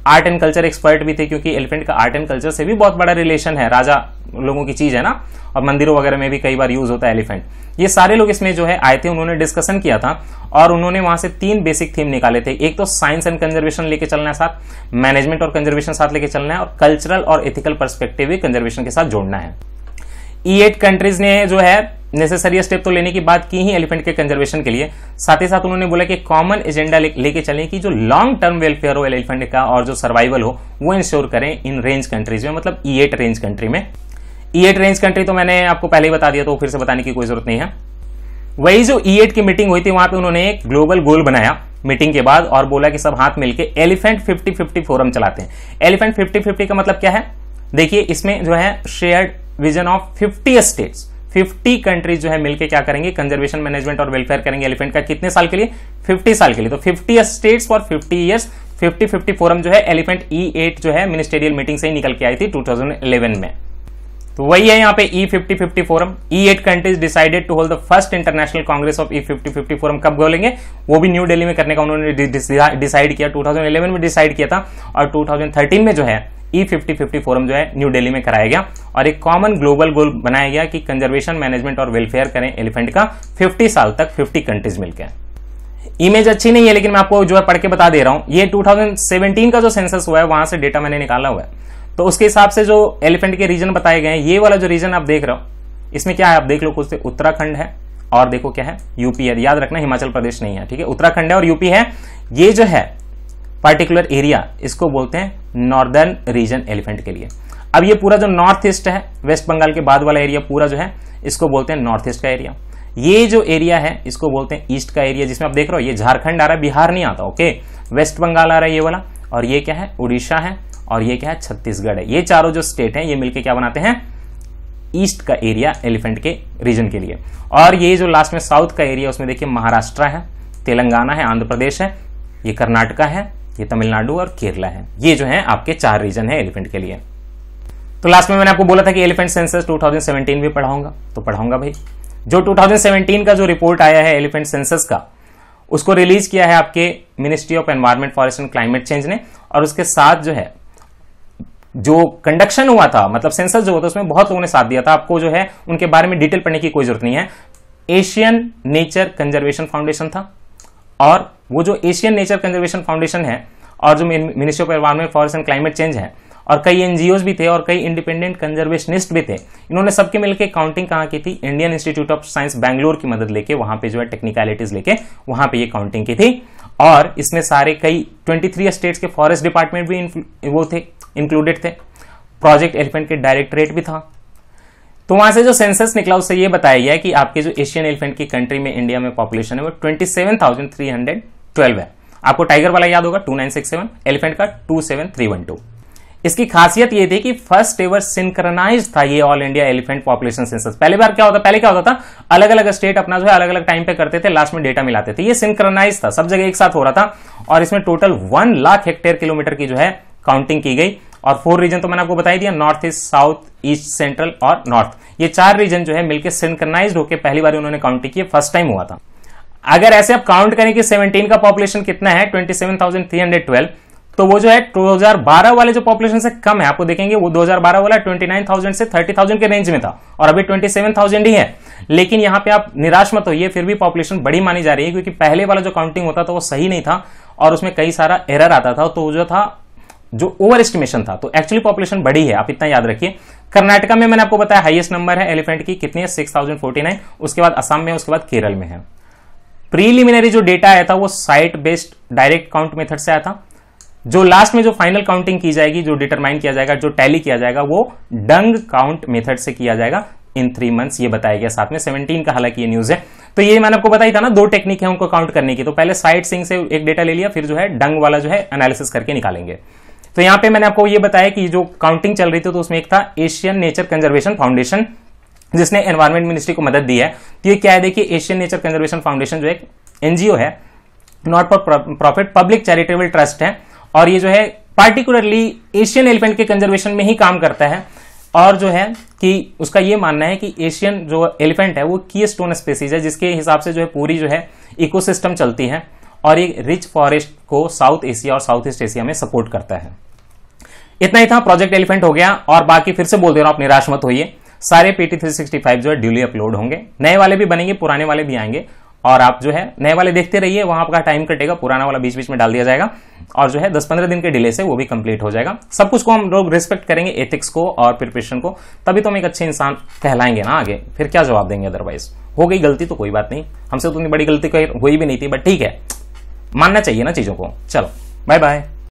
आर्ट एंड कल्चर एक्सपर्ट भी थे, क्योंकि एलिफेंट का आर्ट एंड कल्चर से भी बहुत बड़ा रिलेशन है, राजा लोगों की चीज़ है ना? और मंदिरों वगैरह में भी कई बार यूज़ होता है एलिफेंट ये सारे लोग इसमें जो है, आए थे, उन्होंने डिस्कशन किया था, और उन्होंने वहाँ से तीन बेसिक थीम निकाले थे। एक तो साइंस एंड कंजर्वेशन लेके चलना है साथ मैनेजमेंट और कंजर्वेशन साथ लेके चलना है, और कल्चरल और एथिकल परस्पेक्टिव भी कंजर्वेशन के साथ जोड़ना है। ई एट कंट्रीज़ ने जो है नेसेसरी स्टेप तो लेने की बात की ही एलिफेंट के कंजर्वेशन के लिए। साथ ही साथ उन्होंने बोला कि कॉमन एजेंडा लेके चलें कि जो लॉन्ग टर्म वेलफेयर हो एलिफेंट का और जो सर्वाइवल हो, वो इंश्योर करें इन रेंज कंट्रीज़ में मतलब ई एट रेंज कंट्री में। ई एट रेंज कंट्री तो मैंने आपको पहले ही बता दिया तो फिर से बताने की कोई ज़रूरत नहीं है। वही जो ई एट की मीटिंग हुई थी, वहाँ पे उन्होंने एक ग्लोबल गोल बनाया मीटिंग के बाद और बोला कि सब हाथ मिलके एलिफेंट 50 50 फोरम चलाते हैं। एलिफेंट 50 50 का मतलब क्या है? देखिए, इसमें जो है shared vision of 50 states. 50 countries जो है मिलकर क्या करेंगे? कंजर्वेशन मैनेजमेंट और वेलफेयर करेंगे एलिफेंट का कितने साल के लिए? 50 साल के लिए। तो 50 स्टेट्स फॉर 50 इयर्स 50 50 फोरम जो है, एलिफेंट ई एट जो है, मिनिस्टेरियल मीटिंग से ही निकल के आई थी 2011 में। तो वही है यहाँ पे E fifty fifty forum E eight countries decided to hold the first international congress of E fifty fifty forum कब बोलेंगे? वो भी न्यू दिल्ली में करने का उन्होंने डिसाइड किया। 2011 में डिसाइड किया था और 2013 में जो है ई फिफ्टी फिफ्टी फोरम जो है न्यू दिल्ली में कराया गया। और एक कॉमन ग्लोबल गोल बनाया गया कि कंजर्वेशन मैनेजमेंट और वेलफेयर करें एलिफेंट का। 50 साल तक 50 कंट्रीज़ मिलकर इमेज अच्छी नहीं है, लेकिन मैं आपको जो है पढ़ के बता दे रहा हूँ। ये 2017 का जो सेंसस हुआ है, वहाँ से डेटा मैंने निकाला हुआ है। तो उसके हिसाब से जो एलिफेंट के रीजन बताए गए हैं, ये वाला जो रीजन आप देख रहे हो, इसमें क्या है? आप देख लो कुछ उत्तराखंड है और देखो क्या है? यूपी है। याद रखना, हिमाचल प्रदेश नहीं है, ठीक है? उत्तराखंड है और यूपी है। ये जो है पर्टिकुलर एरिया इसको बोलते हैं नॉर्दर्न रीजन एलिफेंट के लिए। अब ये पूरा जो नॉर्थ ईस्ट है वेस्ट बंगाल के बाद वाला एरिया पूरा जो है, इसको बोलते हैं नॉर्थ ईस्ट का एरिया ये जो एरिया है, इसको बोलते हैं ईस्ट का एरिया जिसमें आप देख रहे हो, ये झारखंड आ रहा है, बिहार नहीं आता ओके वेस्ट बंगाल आ रहा है ये वाला, और ये क्या है? उड़ीसा है। और ये क्या है? छत्तीसगढ़ है। ये चारों जो स्टेट है, ये मिलके क्या बनाते हैं? ईस्ट का एरिया एलिफेंट के रीजन के लिए। और ये जो लास्ट में साउथ का एरिया उसमें देखिए महाराष्ट्र है, तेलंगाना है, आंध्र प्रदेश है, ये कर्नाटका है, ये तमिलनाडु और केरला है। ये जो है आपके चार रीजन है एलिफेंट के लिए। तो लास्ट में मैंने आपको बोला था कि एलिफेंट सेंसस 2017 भी पढ़ाऊँगा। तो पढ़ाऊँगा भाई। जो 2017 का जो रिपोर्ट आया है एलिफेंट सेंसस का, उसको रिलीज़ किया है आपके ministry of environment forest and climate change ने। और उसके साथ जो है जो कंडक्शन हुआ था मतलब सेंसस जो होता है, उसमें बहुत लोगों ने साथ दिया था। आपको जो है, उनके बारे में डिटेल पढ़ने की कोई ज़रूरत नहीं है। एशियन नेचर कंजर्वेशन फाउंडेशन था और वो जो एशियन नेचर कंजर्वेशन फाउंडेशन है और जो ministry of environment forest and climate change है और कई एनजीओ भी थे और कई इंडिपेंडेंट कंजर्वेशनिस्ट भी थे, इन्होंने सबके मिलकर काउंटिंग कहाँ की थी? Indian Institute of Science Bangalore की मदद लेके, वहाँ पे जो है टेक्निकलिटीज लेके, वहाँ पे ये काउंटिंग की थी। और इसमें सारे कई 23 स्टेट्स के फॉरेस्ट डिपार्टमेंट भी वो थे। इंक्लूडेड थे। प्रोजेक्ट एलिफेंट के डायरेक्टरेट भी था। तो वहाँ से जो सेंसस निकला, उससे ये बताया गया कि आपके जो एशियन एलिफेंट की कंट्री में इंडिया में पॉपुलेशन है, वो twenty seven thousand three hundred twelve है। आपको टाइगर वाला याद होगा two nine six seven elephant का two seven three one two इसकी खासियत ये थी कि फ़र्स्ट एवर सिंक्रनाइज था ये all India elephant population census पहली बार क्या होता, पहले क्या होता था अलग अलग स्टेट अपना जो है अलग अलग टाइम पे करते थे लास्ट में डेटा मिलाते थे। ये सिंक्रनाइज था, सब जगह एक साथ हो रहा था और इसमें total one lakh hectare kilometre की जो है काउंटिंग की गई। और फोर रीजन तो मैंने आपको बताई दिया north east south east central और नॉर्थ ये चार रीजन जो है मिलकर सिंक्रनाइज होकर पहली बार उन्होंने काउंटिंग की फ़र्स्ट टाइम हुआ था। अगर ऐसे आप काउंट करें कि 17 का पॉपुलेशन कितना है 27,312 तो वो जो है 2012 वाले जो पॉपुलेशन से कम है आपको देखेंगे वो 2012 वाला 29,000 से 30,000 के रेंज में था और अभी 27,000 ही है। लेकिन यहाँ पे आप निराश मत होइए फिर भी पॉपुलेशन बड़ी मानी जा रही है क्योंकि पहले वाला जो काउंटिंग होता था वो सही नहीं था और उसमें कई सारा एरर आता था तो जो था जो ओवर एस्टिमेशन था। तो एक्चुअली पॉपुलेशन बड़ी है, आप इतना याद रखिए। कर्नाटका में मैंने आपको बताया हाईएस्ट नंबर है एलिफेंट की, कितनी है? सिक्स उसके बाद असम में, उसके बाद केरल में है। प्रीलिमिनरी जो डेटा आया था, वो site based direct count method से आया था। जो लास्ट में जो फाइनल काउंटिंग की जाएगी, जो डिटरमाइन किया जाएगा, जो टैली किया जाएगा, वो डंग काउंट मेथड से किया जाएगा इन थ्री मंथ्स ये बताया गया साथ में। सेवनटीन का हालाँकि ये न्यूज़ है। तो ये मैंने आपको बताई था ना, दो टेक्निक है उनको काउंट करने की। तो पहले साइट सिंग से एक डेटा ले लिया, फिर जो है डंग वाला जो है एनालिसिस करके निकालेंगे। तो यहाँ पे मैंने आपको ये बताया कि जो काउंटिंग चल रही थी तो उसमें एक था एशियन नेचर कंजर्वेशन फाउंडेशन जिसने एनवायरमेंट मिनिस्ट्री को मदद दी है। तो ये क्या है? देखिए एशियन नेचर कंजर्वेशन फाउंडेशन जो एक एनजीओ है not for profit public charitable trust है, और ये जो है पार्टिकुलरली एशियन एलिफेंट के कंजर्वेशन में ही काम करता है। और जो है कि उसका ये मानना है कि एशियन जो एलिफेंट है, वो की स्टोन स्पेसीज है, जिसके हिसाब से जो है पूरी जो है इकोसिस्टम चलती है, और एक रिच फॉरेस्ट को साउथ एशिया और साउथ ईस्ट एशिया में सपोर्ट करता है। इतना ही था प्रोजेक्ट एलिफेंट हो गया, और बाकी फिर से बोल दे रहा हूँ, आप निराश मत होइए। सारे पीटी 365 जो है ड्यूली अपलोड होंगे। नए वाले भी बनेंगे, पुराने वाले भी आएँगे, और आप जो है, नए वाले देखते रहिए, वहाँ आपका टाइम कटेगा, पुराना वाला बीच बीच में डाल दिया जाएगा, और जो है 10-15 दिन के डिले से वो भी कंप्लीट हो जाएगा। सब कुछ को हम लोग रिस्पेक्ट करेंगे एथिक्स को और प्रिपरेशन को, तभी तो हम एक अच्छे इंसान कहलाएँगे ना आगे। फिर क्या जवाब देंगे अदरवाइज़ हो गई गलती तो कोई बात नहीं। हमसे तो बड़ी गलती हुई भी नहीं थी बट ठीक है। मानना चाहिए ना चीज़ों को। चलो बाय बाय